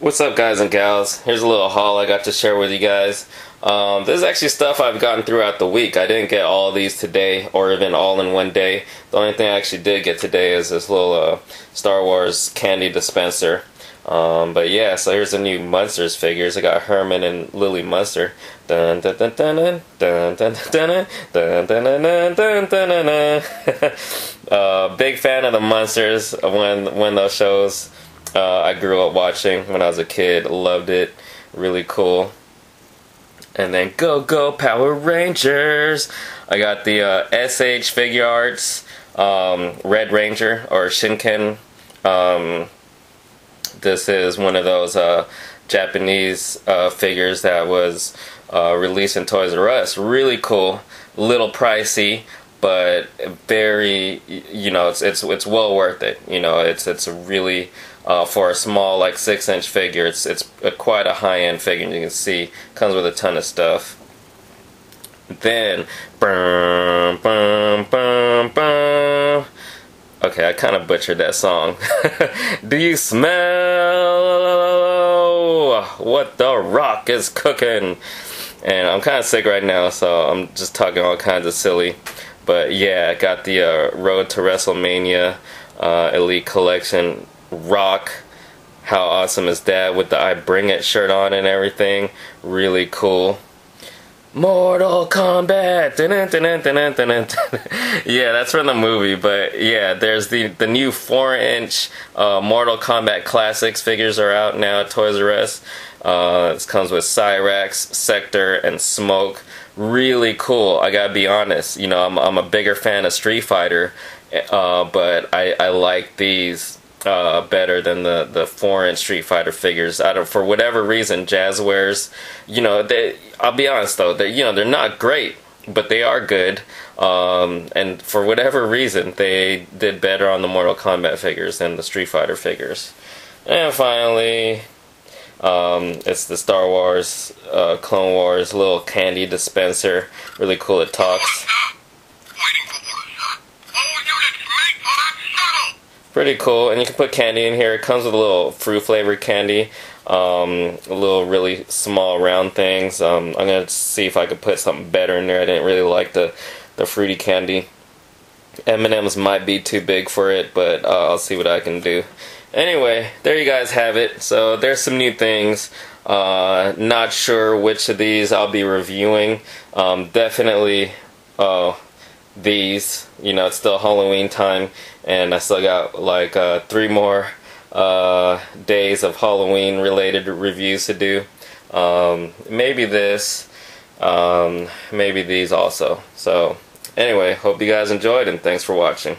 What's up guys and gals? Here's a little haul I got to share with you guys. Um, this is actually stuff I've gotten throughout the week. I didn't get all these today or even all in one day. The only thing I actually did get today is this little uh, Star Wars candy dispenser. Um, but yeah, so here's the new Munsters figures. I got Herman and Lily Munster. big fan of the Munsters when when those shows uh, I grew up watching when I was a kid. Loved it. Really cool. And then Go Go Power Rangers. I got the uh, SH Figuarts um, Red Ranger or Shinken. Um, this is one of those uh, Japanese uh, figures that was uh, released in Toys R Us. Really cool. Little pricey, but very you know it's it's it's well worth it. You know it's it's a really uh, for a small like six inch figure. It's it's a, quite a high end figure. You can see comes with a ton of stuff. Then, bum, bum, bum, bum. okay, I kind of butchered that song. Do you smell what the rock is cooking? And I'm kind of sick right now, so I'm just talking all kinds of silly. But yeah, I got the uh, Road to WrestleMania uh, Elite Collection rock. How awesome is that with the I Bring It shirt on and everything? Really cool. Mortal Kombat. yeah, that's from the movie, but yeah, there's the the new four inch uh, Mortal Kombat Klassics figures are out now at Toys R Us. Uh, this comes with Cyrax, Sector, and Smoke. Really cool. I gotta be honest. You know, I'm I'm a bigger fan of Street Fighter, uh, but I I like these uh, better than the the foreign Street Fighter figures. I don't for whatever reason, Jazwares, you know, they. I'll be honest though, they you know they're not great, but they are good. Um, and for whatever reason, they did better on the Mortal Kombat figures than the Street Fighter figures. And finally, um, it's the Star Wars uh, Clone Wars little candy dispenser. Really cool. It talks. pretty cool. And you can put candy in here. It comes with a little fruit flavored candy, um, a little really small round things. Um, I'm gonna see if I could put something better in there. I didn't really like the the fruity candy. M&M's might be too big for it, but uh, I'll see what I can do. Anyway, there you guys have it. So there's some new things. Uh, not sure which of these I'll be reviewing. Um, definitely. Uh, these. You know, it's still Halloween time, and I still got like uh, three more uh, days of Halloween related reviews to do. Um, maybe this, um, maybe these also. So, anyway, hope you guys enjoyed, and thanks for watching.